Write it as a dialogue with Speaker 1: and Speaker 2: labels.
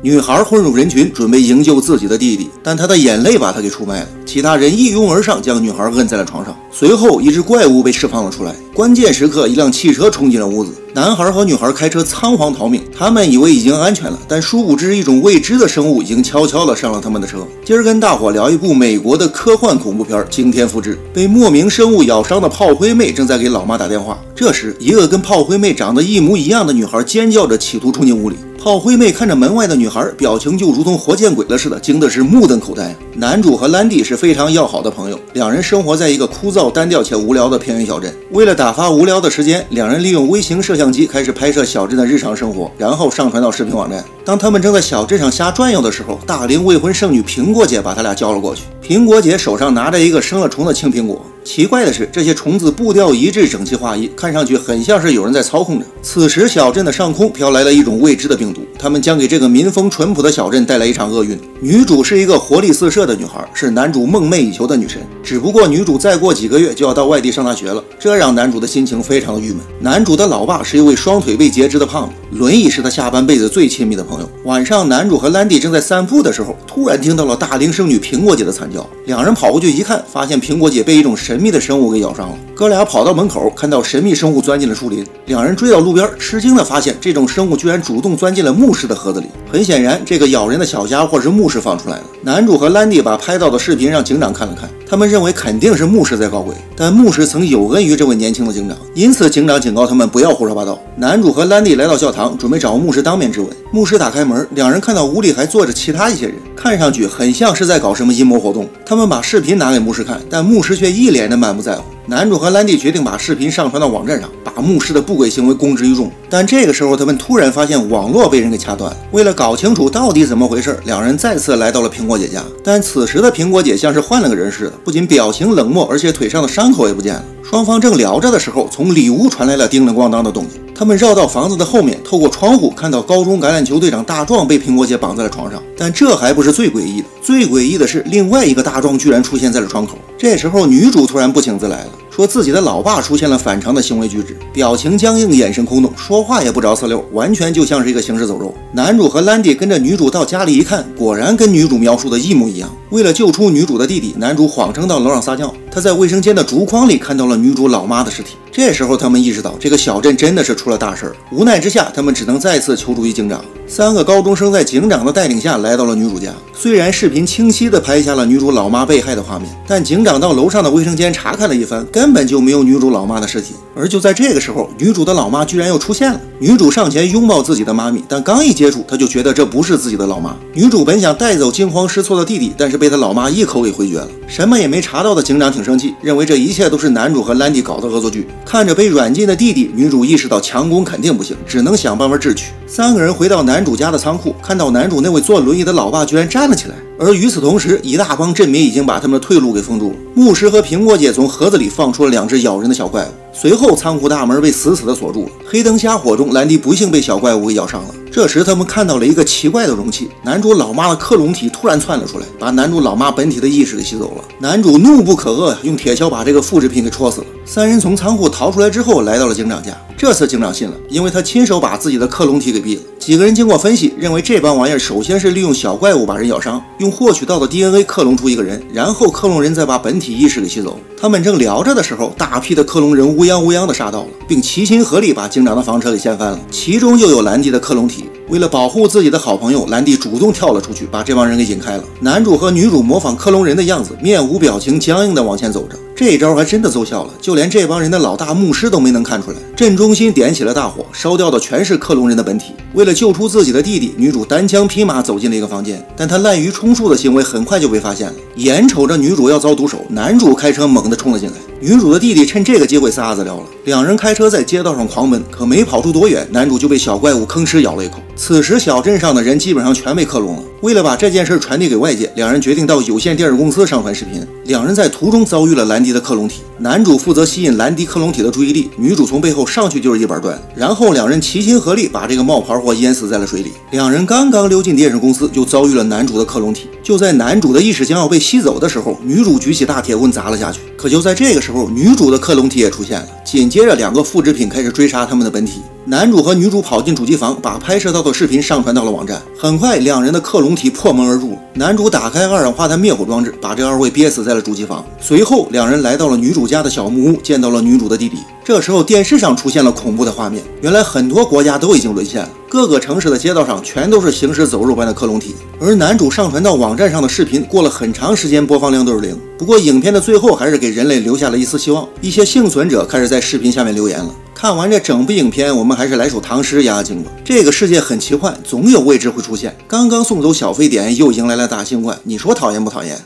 Speaker 1: 女孩混入人群，准备营救自己的弟弟，但她的眼泪把她给出卖了。其他人一拥而上，将女孩摁在了床上。随后，一只怪物被释放了出来。关键时刻，一辆汽车冲进了屋子，男孩和女孩开车仓皇逃命。他们以为已经安全了，但殊不知，一种未知的生物已经悄悄地上了他们的车。今儿跟大伙聊一部美国的科幻恐怖片《惊天复制》。被莫名生物咬伤的炮灰妹正在给老妈打电话。这时，一个跟炮灰妹长得一模一样的女孩尖叫着，企图冲进屋里。炮灰妹看着门外的女孩，表情就如同活见鬼了似的，惊的是目瞪口呆。男主和兰迪是非常要好的朋友，两人生活在一个枯燥、单调且无聊的偏远小镇。为了打发无聊的时间，两人利用微型摄像机开始拍摄小镇的日常生活，然后上传到视频网站。当他们正在小镇上瞎转悠的时候，大龄未婚剩女苹果姐把他俩叫了过去。苹果姐手上拿着一个生了虫的青苹果。奇怪的是，这些虫子步调一致，整齐划一，看上去很像是有人在操控着。此时，小镇的上空飘来了一种未知的病毒，他们将给这个民风淳朴的小镇带来一场厄运。女主是一个活力四射的女孩，是男主梦寐以求的女神。只不过，女主再过几个月就要到外地上大学了，这让男主的心情非常的郁闷。男主的老爸是一位双腿被截肢的胖子，轮椅是他下半辈子最亲密的朋友。晚上，男主和兰迪正在散步的时候，突然听到了大龄剩女苹果姐的惨叫。两人跑过去一看，发现苹果姐被一种神神秘的生物给咬伤了。哥俩跑到门口，看到神秘生物钻进了树林。两人追到路边，吃惊的发现这种生物居然主动钻进了牧师的盒子里。很显然，这个咬人的小家伙是牧师放出来的。男主和兰迪把拍到的视频让警长看了看，他们认为肯定是牧师在搞鬼。但牧师曾有恩于这位年轻的警长，因此警长警告他们不要胡说八道。男主和兰迪来到教堂，准备找牧师当面质问。牧师打开门，两人看到屋里还坐着其他一些人，看上去很像是在搞什么阴谋活动。他们把视频拿给牧师看，但牧师却一脸的满不在乎。男主和兰迪决定把视频上传到网站上，把牧师的不轨行为公之于众。但这个时候，他们突然发现网络被人给掐断了。为了搞清楚到底怎么回事，两人再次来到了苹果姐家。但此时的苹果姐像是换了个人似的，不仅表情冷漠，而且腿上的伤口也不见了。双方正聊着的时候，从里屋传来了叮铃咣当的动静。他们绕到房子的后面，透过窗户看到高中橄榄球队长大壮被苹果姐绑在了床上。但这还不是最诡异的，最诡异的是另外一个大壮居然出现在了窗口。这时候，女主突然不请自来了。说自己的老爸出现了反常的行为举止，表情僵硬，眼神空洞，说话也不着四六，完全就像是一个行尸走肉。男主和兰迪跟着女主到家里一看，果然跟女主描述的一模一样。为了救出女主的弟弟，男主谎称到楼上撒尿，他在卫生间的竹筐里看到了女主老妈的尸体。这时候他们意识到这个小镇真的是出了大事儿，无奈之下，他们只能再次求助于警长。三个高中生在警长的带领下来到了女主家。虽然视频清晰地拍下了女主老妈被害的画面，但警长到楼上的卫生间查看了一番，根本就没有女主老妈的尸体。而就在这个时候，女主的老妈居然又出现了。女主上前拥抱自己的妈咪，但刚一接触，她就觉得这不是自己的老妈。女主本想带走惊慌失措的弟弟，但是被他老妈一口给回绝了。什么也没查到的警长挺生气，认为这一切都是男主和兰迪搞的恶作剧。看着被软禁的弟弟，女主意识到强攻肯定不行，只能想办法智取。三个人回到男主家的仓库，看到男主那位坐轮椅的老爸居然站了起来，而与此同时，一大帮镇民已经把他们的退路给封住了。牧师和苹果姐从盒子里放出了两只咬人的小怪物，随后仓库大门被死死的锁住了。黑灯瞎火中，兰迪不幸被小怪物给咬伤了。这时，他们看到了一个奇怪的容器，男主老妈的克隆体突然窜了出来，把男主老妈本体的意识给吸走了。男主怒不可遏，用铁锹把这个复制品给戳死了。三人从仓库逃出来之后，来到了警长家。这次警长信了，因为他亲手把自己的克隆体给毙了。几个人经过分析，认为这帮玩意儿首先是利用小怪物把人咬伤，用获取到的 DNA 克隆出一个人，然后克隆人再把本体意识给吸走。他们正聊着的时候，大批的克隆人乌泱乌泱的杀到了，并齐心合力把警长的房车给掀翻了，其中就有兰迪的克隆体。为了保护自己的好朋友，兰迪主动跳了出去，把这帮人给引开了。男主和女主模仿克隆人的样子，面无表情，僵硬地往前走着。这招还真的奏效了，就连这帮人的老大牧师都没能看出来。镇中心点起了大火，烧掉的全是克隆人的本体。为了救出自己的弟弟，女主单枪匹马走进了一个房间，但她滥竽充数的行为很快就被发现了。眼瞅着女主要遭毒手，男主开车猛地冲了进来。女主的弟弟趁这个机会撒子撩了，两人开车在街道上狂奔，可没跑出多远，男主就被小怪物吭哧咬了一口。此时小镇上的人基本上全被克隆了。为了把这件事传递给外界，两人决定到有线电视公司上传视频。两人在途中遭遇了兰迪的克隆体，男主负责吸引兰迪克隆体的注意力，女主从背后上去就是一板砖，然后两人齐心合力把这个冒牌货淹死在了水里。两人刚刚溜进电视公司，就遭遇了男主的克隆体。就在男主的意识将要被吸走的时候，女主举起大铁棍砸了下去。可就在这个时，候，女主的克隆体也出现了。紧接着，两个复制品开始追杀他们的本体。男主和女主跑进主机房，把拍摄到的视频上传到了网站。很快，两人的克隆体破门而入。男主打开二氧化碳灭火装置，把这二位憋死在了主机房。随后，两人来到了女主家的小木屋，见到了女主的弟弟。这时候，电视上出现了恐怖的画面。原来，很多国家都已经沦陷了，各个城市的街道上全都是行尸走肉般的克隆体。而男主上传到网站上的视频，过了很长时间，播放量都是零。不过，影片的最后还是给人类留下了一丝希望。一些幸存者开始在视频下面留言了。看完这整部影片，我们还是来首唐诗压压惊吧。这个世界很奇幻，总有未知会出现。刚刚送走小非典，又迎来了大新冠，你说讨厌不讨厌？